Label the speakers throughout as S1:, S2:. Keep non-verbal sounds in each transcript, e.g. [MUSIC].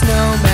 S1: snowman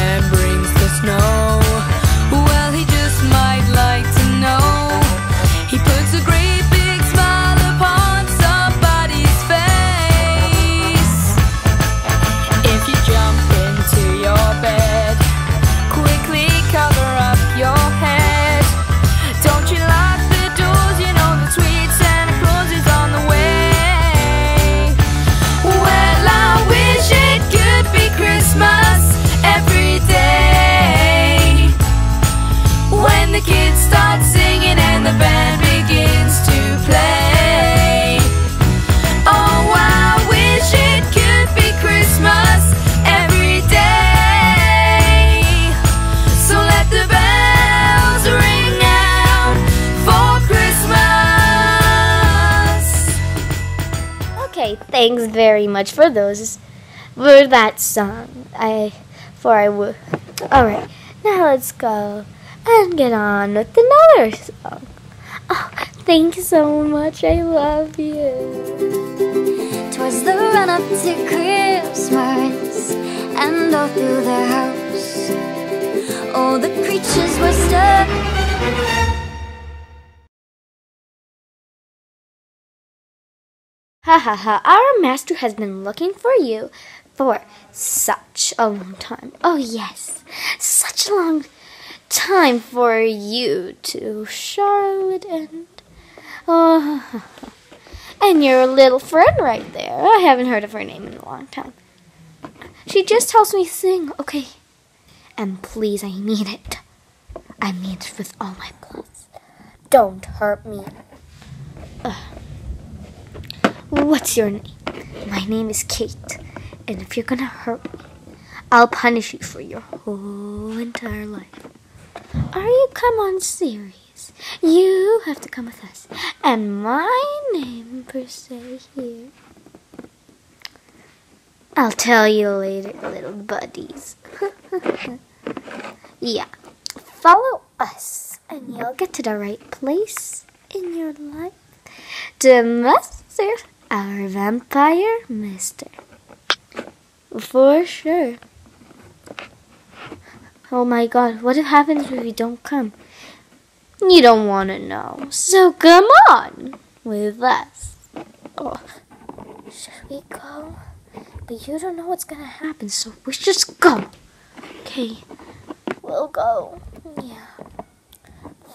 S2: Okay, thanks very much for those for that song. I for I would. All right, now let's go and get on with another song. Oh, thank you so much. I love you.
S3: Twas the run up to Christmas, and all through the house, all the creatures were stuck.
S2: Ha ha ha! Our master has been looking for you for such a long time. Oh yes, such a long time for you to Charlotte and oh, and your little friend right there. I haven't heard of her name in a long time. She just helps me sing, okay? And please, I need it. I mean it with all my plus. Don't hurt me. What's your name? My name is Kate. And if you're gonna hurt me, I'll punish you for your whole entire life. Are you come on serious? You have to come with us. And my name per se here. I'll tell you later, little buddies. [LAUGHS] yeah. Follow us and you'll get to the right place in your life to master our vampire mister. For sure. Oh my god, what happens if we don't come? You don't want to know. So come on with us. Oh, should we go? But you don't know what's gonna happen, so we just go. Okay, we'll go. Yeah.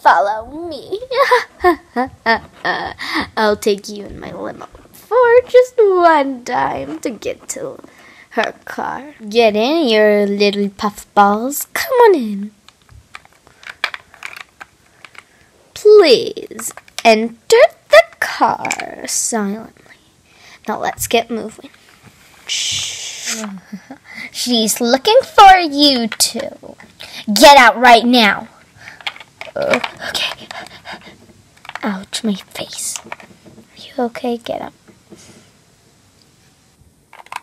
S2: Follow me. [LAUGHS] I'll take you in my limo for just one time to get to her car. Get in, your little puffballs. Come on in. Please enter the car silently. Now let's get moving. [LAUGHS] She's looking for you two. Get out right now. Okay. Ouch, my face. Are you okay? Get up.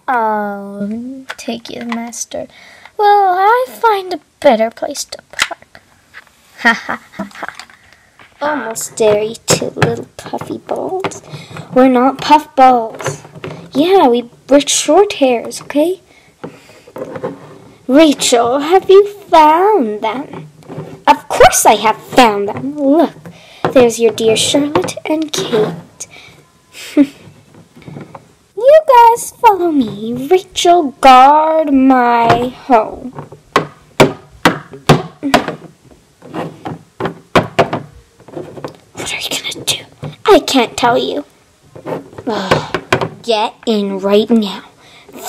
S2: Oh, take you, master. Well, I find a better place to park. Ha ha ha ha. Almost there, you two little puffy balls. We're not puff balls. Yeah, we we're short hairs, okay? Rachel, have you found them? Of course I have found them. Look, there's your dear Charlotte and Kate. You follow me. Rachel, guard my home. What are you gonna do? I can't tell you. Ugh, get in right now.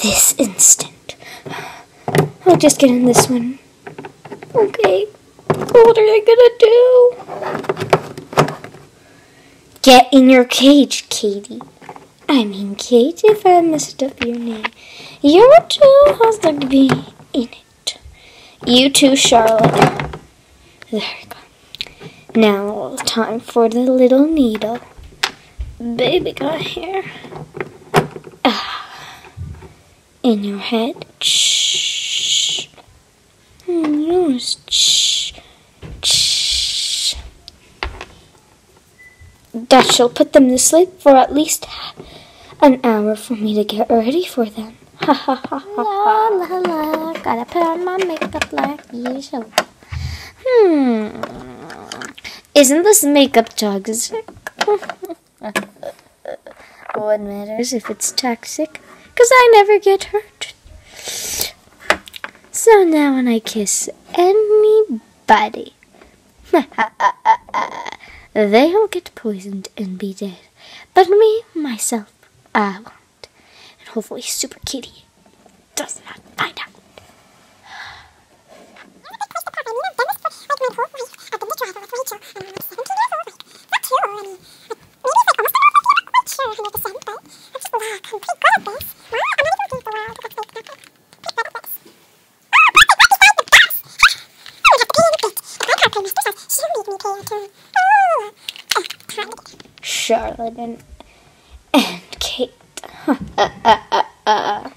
S2: This instant. I'll just get in this one. Okay. What are they gonna do? Get in your cage, Katie. I mean, Kate, if I messed up your name. You two has to be in it. You too, Charlotte. There we go. Now, time for the little needle. Baby got hair. Ah. In your head. Shh. Yours. Shh. Shh. That shall put them to sleep for at least an hour for me to get ready for them. Ha ha ha ha.
S3: La la la,
S2: Gotta put on my makeup like usual. Hmm. Isn't this makeup toxic? [LAUGHS] what matters if it's toxic? Because I never get hurt. So now when I kiss anybody, [LAUGHS] they'll get poisoned and be dead. But me, myself, I won't. And hopefully Super Kitty does not find out. Charlotte and, [LAUGHS] uh, uh, uh, uh. uh.